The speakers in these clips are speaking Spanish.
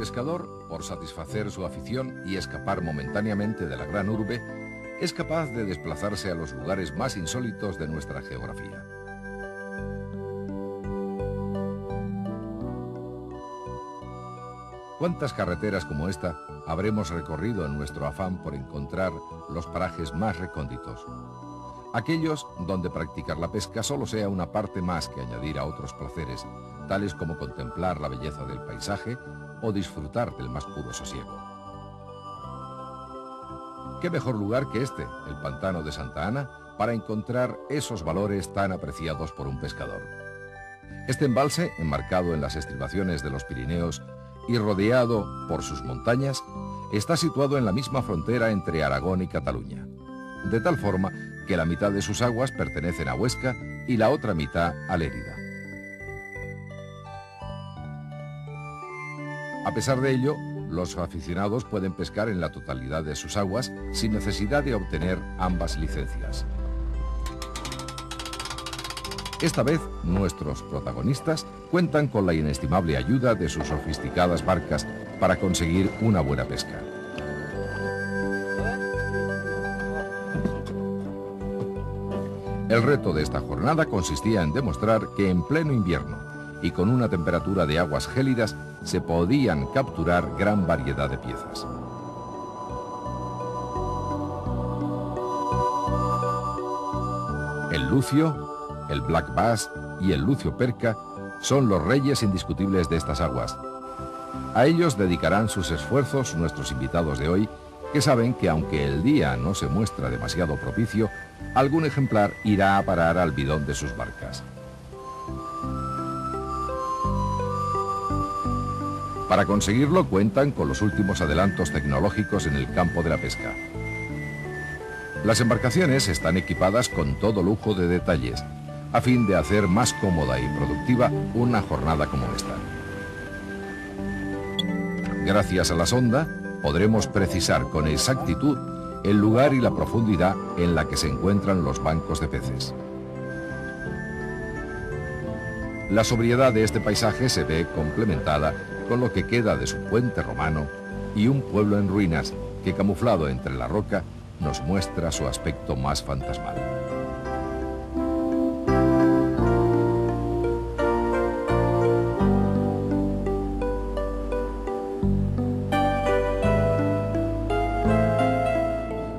pescador, por satisfacer su afición y escapar momentáneamente de la gran urbe, es capaz de desplazarse a los lugares más insólitos de nuestra geografía. ¿Cuántas carreteras como esta habremos recorrido en nuestro afán por encontrar los parajes más recónditos? Aquellos donde practicar la pesca solo sea una parte más que añadir a otros placeres, tales como contemplar la belleza del paisaje o disfrutar del más puro sosiego. ¿Qué mejor lugar que este, el pantano de Santa Ana, para encontrar esos valores tan apreciados por un pescador? Este embalse, enmarcado en las estribaciones de los Pirineos, y rodeado por sus montañas, está situado en la misma frontera entre Aragón y Cataluña, de tal forma que la mitad de sus aguas pertenecen a Huesca y la otra mitad a Lérida. A pesar de ello, los aficionados pueden pescar en la totalidad de sus aguas sin necesidad de obtener ambas licencias. Esta vez, nuestros protagonistas cuentan con la inestimable ayuda de sus sofisticadas barcas para conseguir una buena pesca. El reto de esta jornada consistía en demostrar que en pleno invierno y con una temperatura de aguas gélidas se podían capturar gran variedad de piezas. El lucio, el black bass y el lucio perca son los reyes indiscutibles de estas aguas. A ellos dedicarán sus esfuerzos nuestros invitados de hoy, que saben que aunque el día no se muestra demasiado propicio, algún ejemplar irá a parar al bidón de sus barcas. Para conseguirlo cuentan con los últimos adelantos tecnológicos en el campo de la pesca. Las embarcaciones están equipadas con todo lujo de detalles, a fin de hacer más cómoda y productiva una jornada como esta. Gracias a la sonda, podremos precisar con exactitud el lugar y la profundidad en la que se encuentran los bancos de peces. La sobriedad de este paisaje se ve complementada con lo que queda de su puente romano y un pueblo en ruinas que camuflado entre la roca nos muestra su aspecto más fantasmal.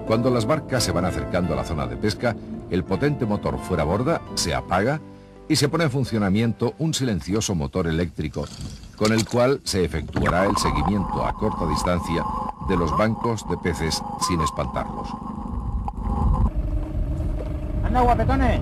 Cuando las barcas se van acercando a la zona de pesca, el potente motor fuera borda se apaga y se pone en funcionamiento un silencioso motor eléctrico con el cual se efectuará el seguimiento a corta distancia de los bancos de peces sin espantarlos. ¡Anda, guapetones!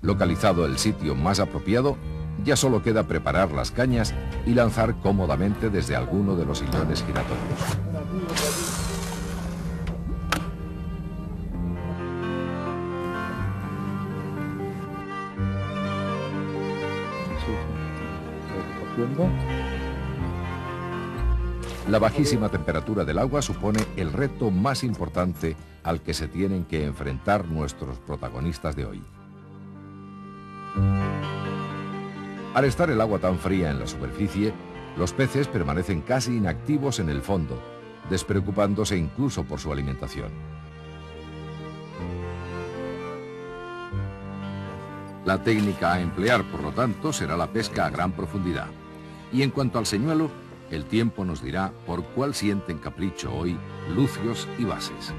Localizado el sitio más apropiado, ya solo queda preparar las cañas y lanzar cómodamente desde alguno de los sillones giratorios. La bajísima temperatura del agua supone el reto más importante al que se tienen que enfrentar nuestros protagonistas de hoy. Al estar el agua tan fría en la superficie, los peces permanecen casi inactivos en el fondo, despreocupándose incluso por su alimentación. La técnica a emplear, por lo tanto, será la pesca a gran profundidad. Y en cuanto al señuelo, el tiempo nos dirá por cuál sienten capricho hoy lucios y bases.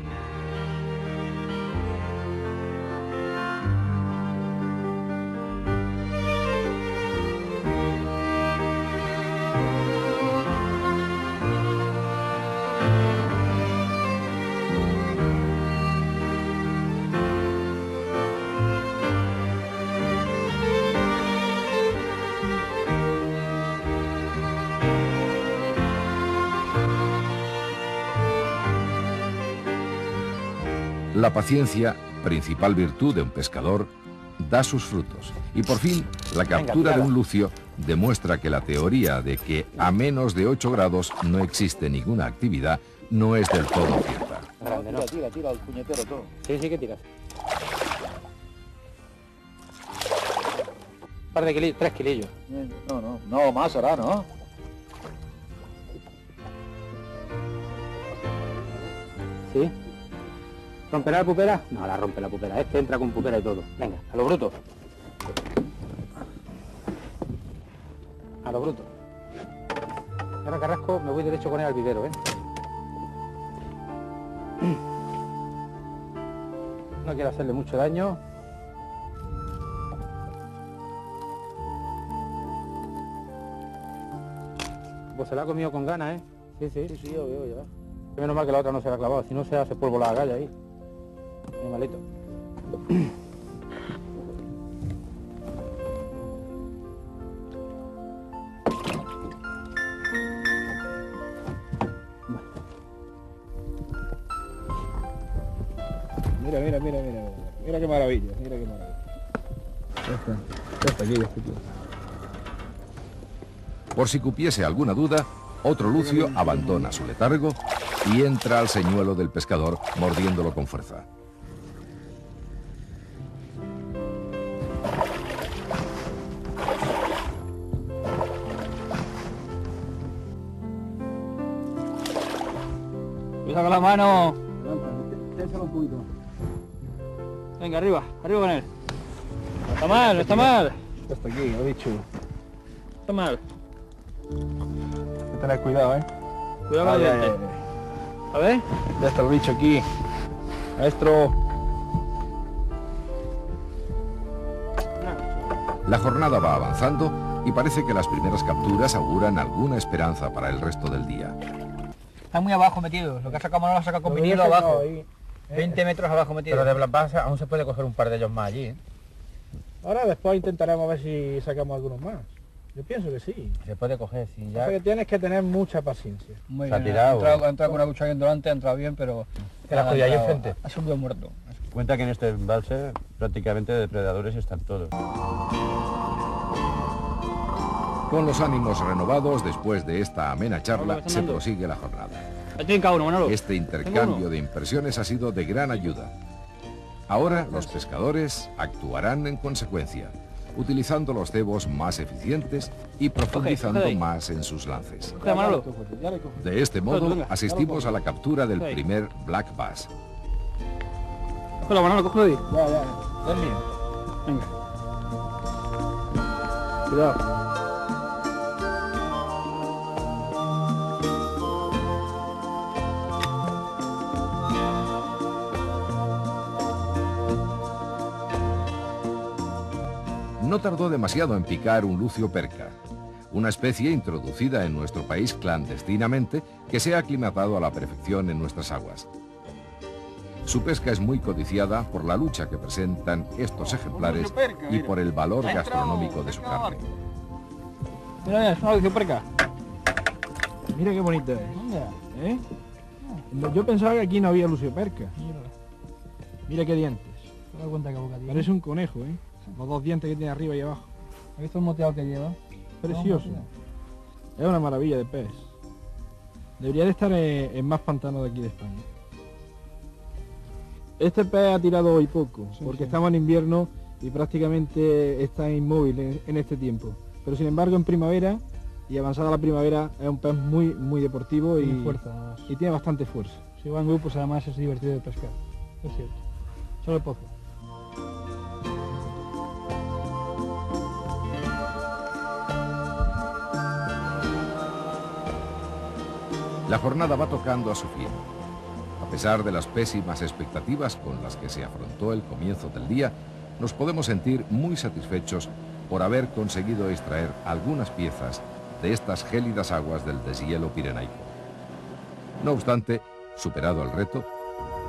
La paciencia, principal virtud de un pescador, da sus frutos. Y por fin, la captura de un lucio demuestra que la teoría de que a menos de 8 grados no existe ninguna actividad no es del todo cierta. grande, ¿no? Tira, tira, tira el puñetero todo. Sí, sí que tiras. Un par de kilillos, tres kilillos. No, no, no, más hará, ¿no? ¿Sí? ¿Romperá la pupera? No, la rompe la pupera. Este entra con pupera y todo. Venga, a lo bruto. A lo bruto. Ahora Carrasco, me voy derecho con él al vivero, ¿eh? No quiero hacerle mucho daño. Pues se la ha comido con ganas, ¿eh? Sí, sí. Sí, sí, veo ya. Menos mal que la otra no se la ha clavado, si no se hace polvo la galla ahí. Muy malito. Mira, mira, mira, mira, mira. Mira qué maravilla, mira qué maravilla. Ya está, ya está aquí, ya está aquí. Por si cupiese alguna duda, otro lucio abandona su letargo y entra al señuelo del pescador mordiéndolo con fuerza. Cuidado con la mano. Échalo un poquito. Venga, arriba, arriba con él. No está mal, no está mal. Está aquí, lo dicho. Está mal. Hay que tener cuidado, ¿eh? Cuidado con Ay, el diente. A ver. Ya está el bicho aquí. Maestro. La jornada va avanzando y parece que las primeras capturas auguran alguna esperanza para el resto del día. Está muy abajo metido. Lo que ha sacado Manolo lo ha sacado con Lo vinilo abajo. ahí. 20 metros abajo metido. Pero de Black Bass aún se puede coger un par de ellos más allí, ¿eh? Ahora después intentaremos ver si sacamos algunos más. Yo pienso que sí. Se puede coger, si Lo ya... que tienes que tener mucha paciencia. Muy Se ha bien. tirado. Ha entrado, ha entrado con una cuchara en delante, ha entrado bien, pero... Que la ha jodía ahí entrado- enfrente. Ha subido muerto. Cuenta que en este embalse prácticamente depredadores están todos. Con los ánimos renovados después de esta amena charla, se prosigue la jornada. Este intercambio de impresiones ha sido de gran ayuda. Ahora los pescadores actuarán en consecuencia, utilizando los cebos más eficientes y profundizando más en sus lances. De este Venga, modo venga, asistimos a la captura del primer Black Bass. Cógelo, Manolo, No tardó demasiado en picar un lucio perca, una especie introducida en nuestro país clandestinamente que se ha aclimatado a la perfección en nuestras aguas. Su pesca es muy codiciada por la lucha que presentan estos ejemplares y por el valor gastronómico de su carne. Mira, mira, es una audición perca. Mira qué bonita es. ¿Eh? Yo pensaba que aquí no había lucio perca. Mira qué dientes. Parece un conejo, ¿eh? Los dos dientes que tiene arriba y abajo. ¿Has visto el moteado que lleva? Precioso. Es una maravilla de pez. Debería de estar en, en más pantanos de aquí de España. Este pez ha tirado hoy poco, porque estamos en invierno y prácticamente está inmóvil en, en este tiempo. Pero sin embargo en primavera y avanzada la primavera es un pez muy muy deportivo y, fuerza, y tiene bastante fuerza. Si va en grupos, además es divertido de pescar. Es cierto. Solo el La jornada va tocando a su fin. A pesar de las pésimas expectativas con las que se afrontó el comienzo del día, nos podemos sentir muy satisfechos por haber conseguido extraer algunas piezas de estas gélidas aguas del deshielo pirenaico. No obstante, superado el reto,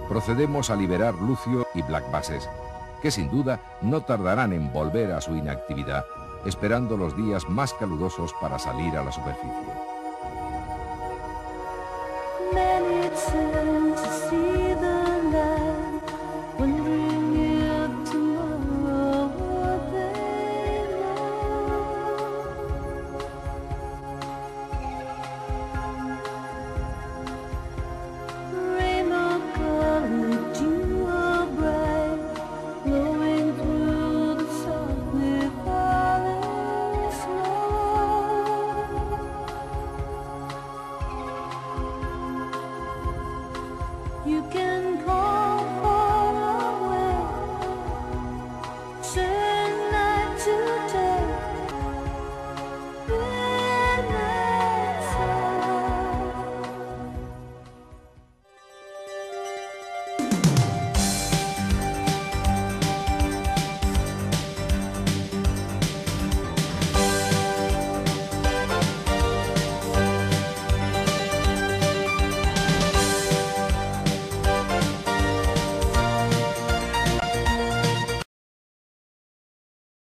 procedemos a liberar lucio y black basses, que sin duda no tardarán en volver a su inactividad, esperando los días más calurosos para salir a la superficie. many tears.